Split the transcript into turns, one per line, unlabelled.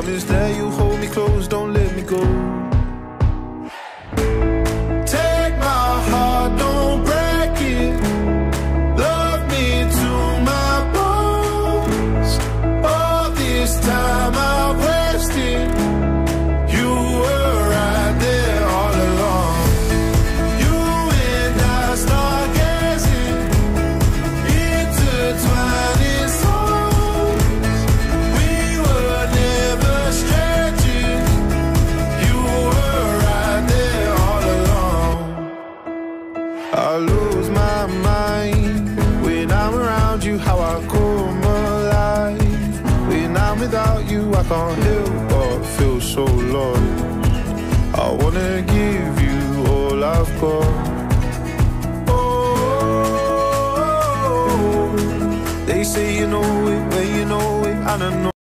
promise that you hold me close, don't let me go. Lose my mind when I'm around you. How I come alive when I'm without you. I can't help but feel so lost. I wanna give you all I've got. Oh, they say you know it when you know it, and I know.